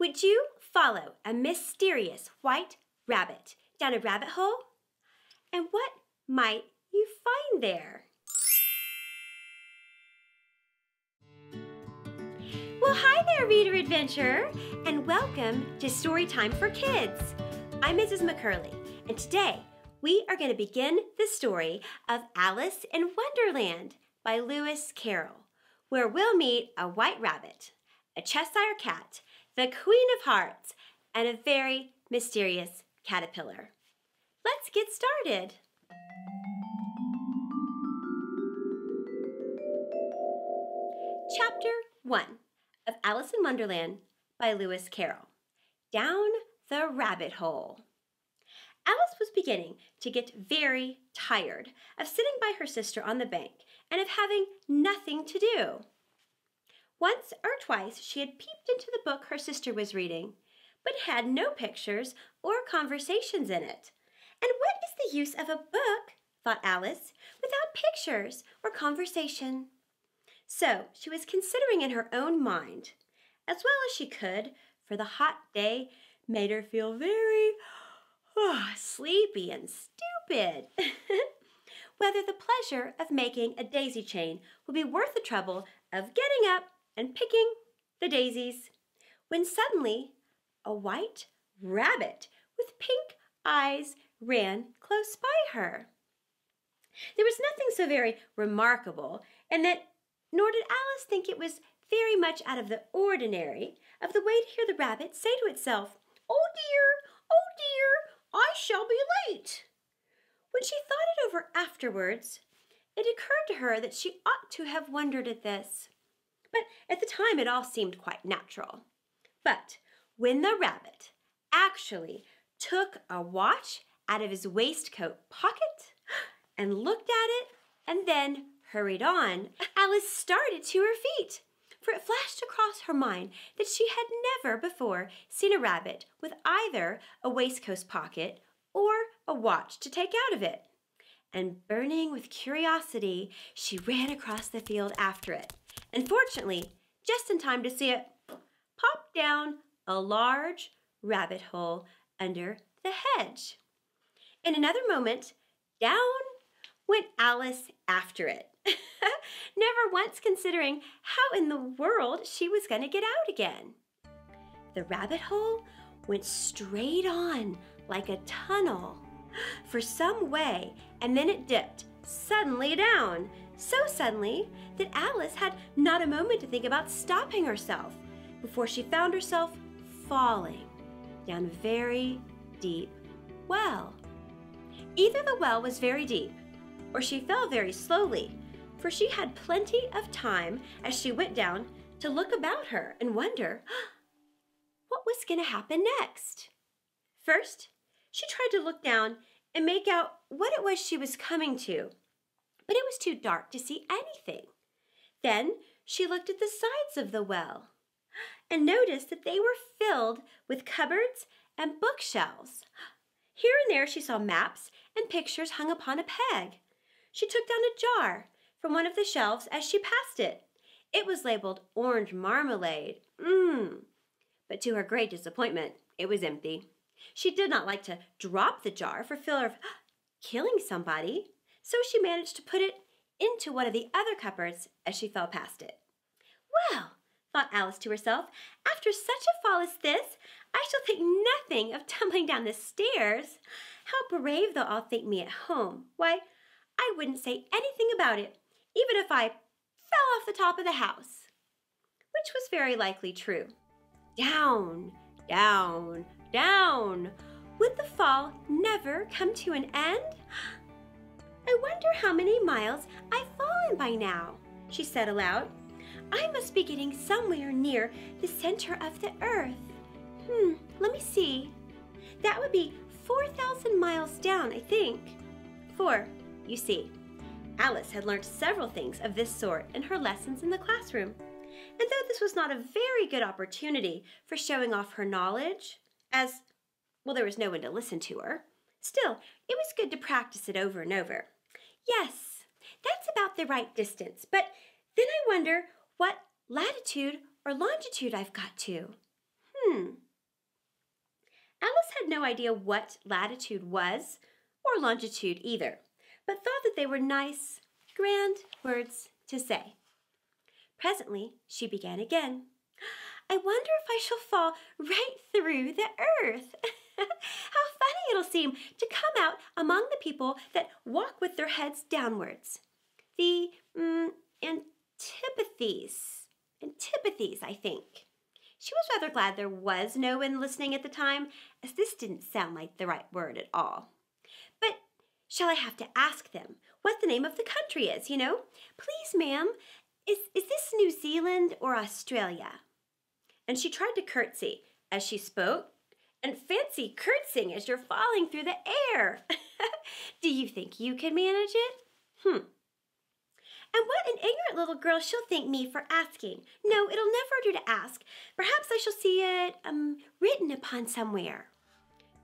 Would you follow a mysterious white rabbit down a rabbit hole? And what might you find there? Well, hi there, Reader Adventurer, and welcome to Storytime for Kids. I'm Mrs. McCurley, and today we are going to begin the story of Alice in Wonderland by Lewis Carroll, where we'll meet a white rabbit, a Cheshire cat, the Queen of Hearts, and a very mysterious caterpillar. Let's get started. Chapter 1 of Alice in Wonderland by Lewis Carroll. Down the Rabbit Hole. Alice was beginning to get very tired of sitting by her sister on the bank and of having nothing to do. Once or twice she had peeped into the book her sister was reading, but had no pictures or conversations in it. And what is the use of a book, thought Alice, without pictures or conversation? So she was considering in her own mind, as well as she could, for the hot day made her feel very oh, sleepy and stupid. Whether the pleasure of making a daisy chain would be worth the trouble of getting up and picking the daisies, when suddenly a white rabbit with pink eyes ran close by her. There was nothing so very remarkable in that, nor did Alice think it was very much out of the ordinary of the way to hear the rabbit say to itself, Oh dear, oh dear, I shall be late. When she thought it over afterwards, it occurred to her that she ought to have wondered at this. But at the time it all seemed quite natural. But when the rabbit actually took a watch out of his waistcoat pocket and looked at it and then hurried on, Alice started to her feet, for it flashed across her mind that she had never before seen a rabbit with either a waistcoat pocket or a watch to take out of it. And burning with curiosity, she ran across the field after it, and fortunately, just in time to see it pop down a large rabbit hole under the hedge. In another moment, down went Alice after it, never once considering how in the world she was going to get out again. The rabbit hole went straight on like a tunnel for some way, and then it dipped suddenly down, so suddenly that Alice had not a moment to think about stopping herself before she found herself falling down a very deep well. Either the well was very deep, or she fell very slowly, for she had plenty of time as she went down to look about her and wonder what was going to happen next. First, she tried to look down and make out what it was she was coming to, but it was too dark to see anything. Then she looked at the sides of the well and noticed that they were filled with cupboards and bookshelves. Here and there she saw maps and pictures hung upon a peg. She took down a jar from one of the shelves as she passed it. It was labeled orange marmalade. Mmm. But to her great disappointment, it was empty. She did not like to drop the jar for fear of killing somebody, so she managed to put it into one of the other cupboards as she fell past it. Well, thought Alice to herself, after such a fall as this, I shall think nothing of tumbling down the stairs. How brave they'll all think me at home. Why, I wouldn't say anything about it, even if I fell off the top of the house. Which was very likely true. Down, down, down. Would the fall never come to an end? I wonder how many miles I've fallen by now, she said aloud. I must be getting somewhere near the center of the earth. Hmm, let me see. That would be 4,000 miles down, I think. Four, you see, Alice had learned several things of this sort in her lessons in the classroom. And though this was not a very good opportunity for showing off her knowledge, as, well, there was no one to listen to her. Still, it was good to practice it over and over. Yes, that's about the right distance, but then I wonder what latitude or longitude I've got to. Hmm. Alice had no idea what latitude was, or longitude either, but thought that they were nice, grand words to say. Presently, she began again. I wonder if I shall fall right through the earth. How funny it'll seem to come out among the people that walk with their heads downwards. The mm, antipathies. Antipathies, I think. She was rather glad there was no one listening at the time, as this didn't sound like the right word at all. But shall I have to ask them what the name of the country is, you know? Please, ma'am, is, is this New Zealand or Australia? And she tried to curtsy as she spoke, and fancy curtsying as you're falling through the air. Do you think you can manage it? Hmm. And what an ignorant little girl she'll think me for asking. No, it'll never do to ask. Perhaps I shall see it um, written upon somewhere.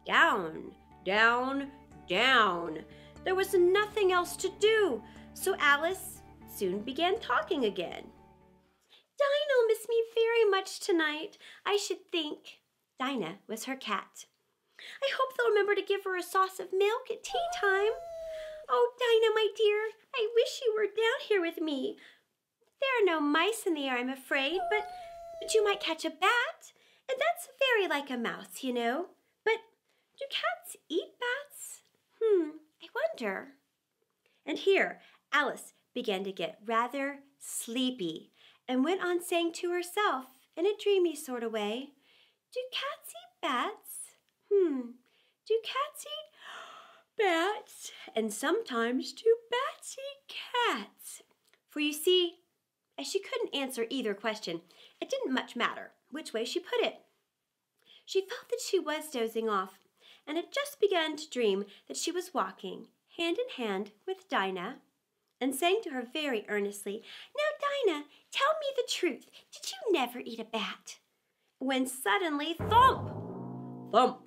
Down, down, down. There was nothing else to do, so Alice soon began talking again. Dinah'll miss me very much tonight, I should think. Dinah was her cat. I hope they'll remember to give her a sauce of milk at tea time. Oh, Dinah, my dear, I wish you were down here with me. There are no mice in the air, I'm afraid, but, but you might catch a bat, and that's very like a mouse, you know. But do cats eat bats? Hmm, I wonder. And here Alice began to get rather sleepy and went on saying to herself in a dreamy sort of way, Do cats eat bats? Hmm, do cats eat bats, and sometimes do bats eat cats? For you see, as she couldn't answer either question, it didn't much matter which way she put it. She felt that she was dozing off, and had just begun to dream that she was walking hand in hand with Dinah, and saying to her very earnestly, Now, Dinah, tell me the truth. Did you never eat a bat? When suddenly, thump, thump,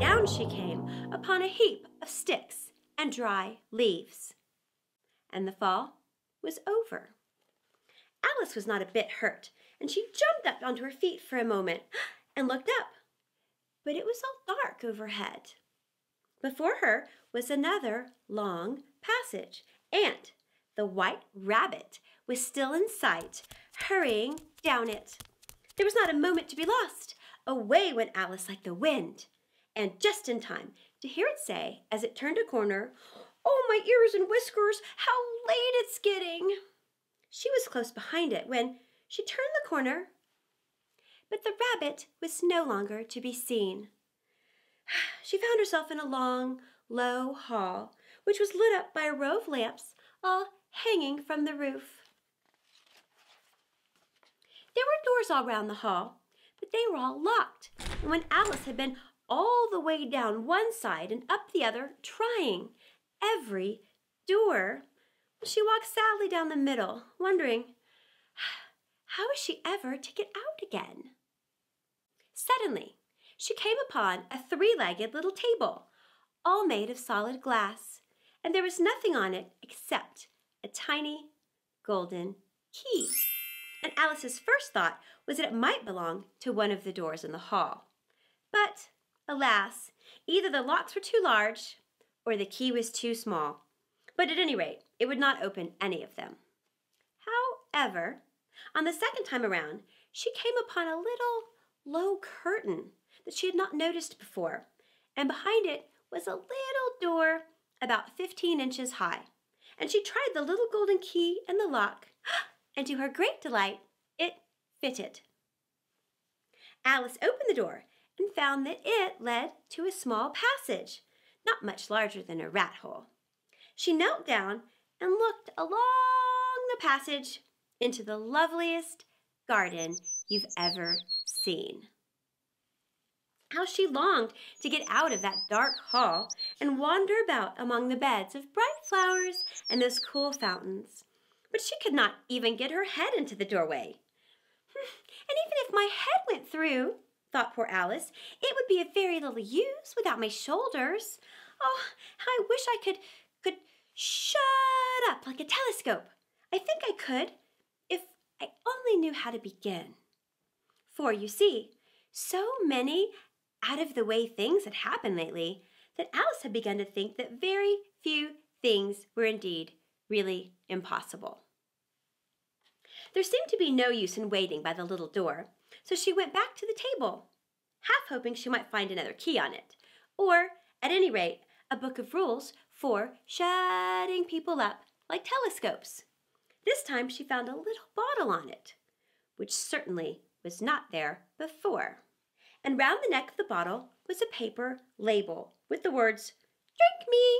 down she came upon a heap of sticks and dry leaves. And the fall was over. Alice was not a bit hurt, and she jumped up onto her feet for a moment and looked up. But it was all dark overhead. Before her was another long passage, and the white rabbit was still in sight, hurrying down it. There was not a moment to be lost. Away went Alice like the wind and just in time to hear it say, as it turned a corner, Oh, my ears and whiskers, how late it's getting! She was close behind it when she turned the corner, but the rabbit was no longer to be seen. She found herself in a long, low hall, which was lit up by a row of lamps all hanging from the roof. There were doors all round the hall, but they were all locked, and when Alice had been all the way down one side and up the other, trying every door. She walked sadly down the middle, wondering, how is she ever to get out again? Suddenly, she came upon a three-legged little table, all made of solid glass, and there was nothing on it except a tiny golden key. And Alice's first thought was that it might belong to one of the doors in the hall. But Alas, either the locks were too large or the key was too small. But at any rate, it would not open any of them. However, on the second time around, she came upon a little low curtain that she had not noticed before, and behind it was a little door about 15 inches high. And she tried the little golden key in the lock, and to her great delight, it fitted. Alice opened the door and found that it led to a small passage, not much larger than a rat hole. She knelt down and looked along the passage into the loveliest garden you've ever seen. How she longed to get out of that dark hall and wander about among the beds of bright flowers and those cool fountains. But she could not even get her head into the doorway. Hmm, and even if my head went through, thought poor Alice. It would be of very little use without my shoulders. Oh, I wish I could, could shut up like a telescope. I think I could, if I only knew how to begin. For, you see, so many out of the way things had happened lately that Alice had begun to think that very few things were indeed really impossible. There seemed to be no use in waiting by the little door, so she went back to the table, half hoping she might find another key on it, or, at any rate, a book of rules for shutting people up like telescopes. This time she found a little bottle on it, which certainly was not there before. And round the neck of the bottle was a paper label with the words, Drink me,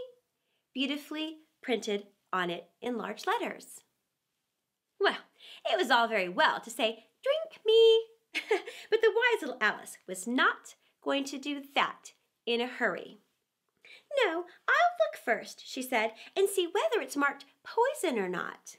beautifully printed on it in large letters. Well, it was all very well to say, Drink me, but the wise little Alice was not going to do that in a hurry. No, I'll look first, she said, and see whether it's marked poison or not.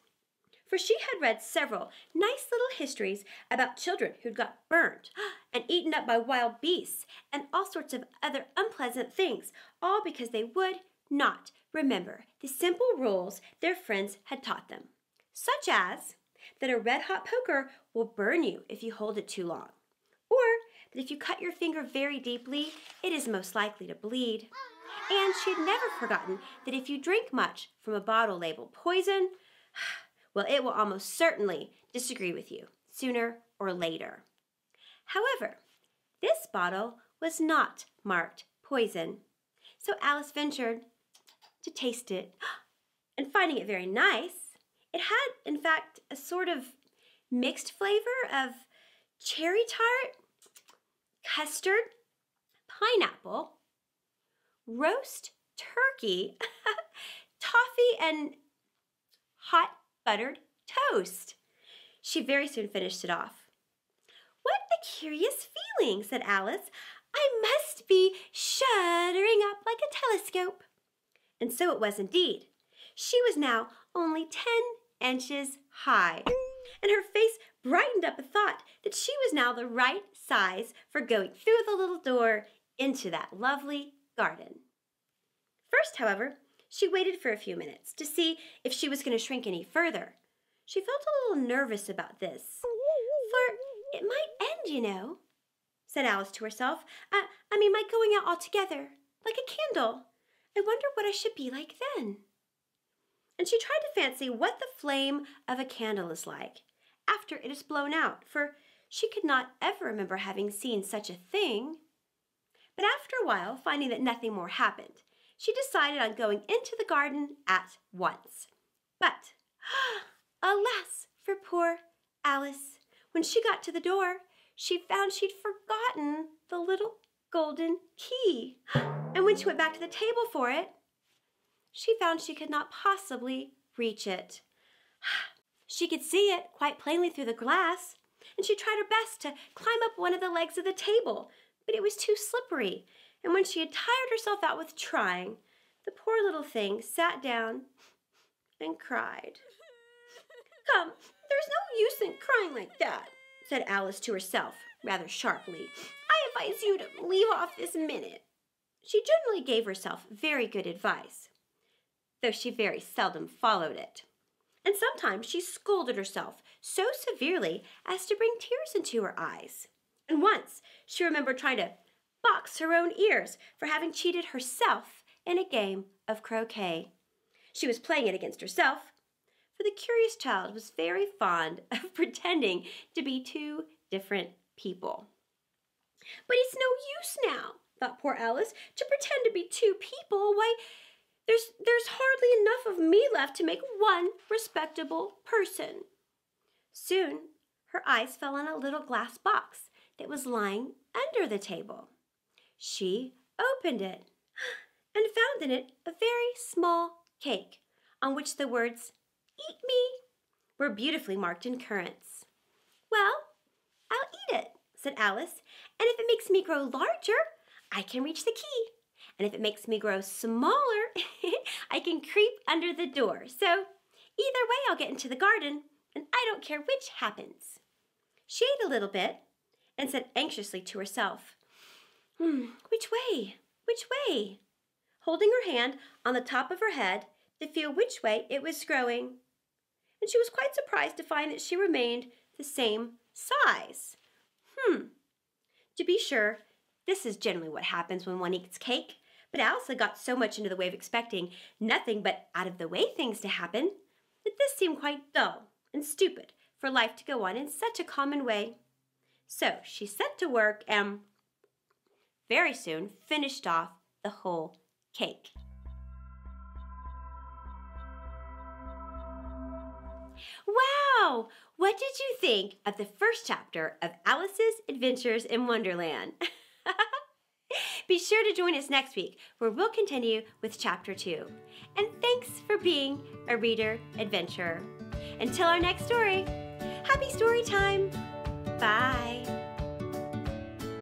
For she had read several nice little histories about children who'd got burnt and eaten up by wild beasts and all sorts of other unpleasant things, all because they would not remember the simple rules their friends had taught them, such as that a red hot poker will burn you if you hold it too long, or that if you cut your finger very deeply, it is most likely to bleed. And she had never forgotten that if you drink much from a bottle labeled poison, well, it will almost certainly disagree with you sooner or later. However, this bottle was not marked poison, so Alice ventured to taste it, and finding it very nice, it had, in fact, a sort of mixed flavor of cherry tart, custard, pineapple, roast turkey, toffee, and hot buttered toast. She very soon finished it off. What a curious feeling, said Alice. I must be shuddering up like a telescope. And so it was indeed. She was now only ten inches high, and her face brightened up a thought that she was now the right size for going through the little door into that lovely garden. First, however, she waited for a few minutes to see if she was going to shrink any further. She felt a little nervous about this, for it might end, you know, said Alice to herself. I, I mean, my going out altogether, like a candle. I wonder what I should be like then. And she tried to fancy what the flame of a candle is like after it is blown out, for she could not ever remember having seen such a thing. But after a while, finding that nothing more happened, she decided on going into the garden at once. But, alas for poor Alice, when she got to the door, she found she'd forgotten the little golden key. And when she went back to the table for it, she found she could not possibly reach it. She could see it quite plainly through the glass, and she tried her best to climb up one of the legs of the table, but it was too slippery, and when she had tired herself out with trying, the poor little thing sat down and cried. Come, there's no use in crying like that, said Alice to herself, rather sharply. I advise you to leave off this minute. She generally gave herself very good advice, though she very seldom followed it. And sometimes she scolded herself so severely as to bring tears into her eyes. And once she remembered trying to box her own ears for having cheated herself in a game of croquet. She was playing it against herself, for the curious child was very fond of pretending to be two different people. But it's no use now, thought poor Alice, to pretend to be two people. Why, there's, there's hardly enough of me left to make one respectable person. Soon her eyes fell on a little glass box that was lying under the table. She opened it and found in it a very small cake on which the words, Eat me, were beautifully marked in currants. Well, I'll eat it, said Alice, and if it makes me grow larger, I can reach the key. And if it makes me grow smaller, I can creep under the door. So either way, I'll get into the garden, and I don't care which happens. She ate a little bit and said anxiously to herself, Hmm, which way? Which way? Holding her hand on the top of her head to feel which way it was growing. And she was quite surprised to find that she remained the same size. Hmm. To be sure, this is generally what happens when one eats cake, but Alice had got so much into the way of expecting nothing but out of the way things to happen that this seemed quite dull and stupid for life to go on in such a common way. So she set to work and very soon finished off the whole cake. Wow! What did you think of the first chapter of Alice's Adventures in Wonderland? Be sure to join us next week where we'll continue with chapter two. And thanks for being a reader adventurer. Until our next story, happy story time! Bye!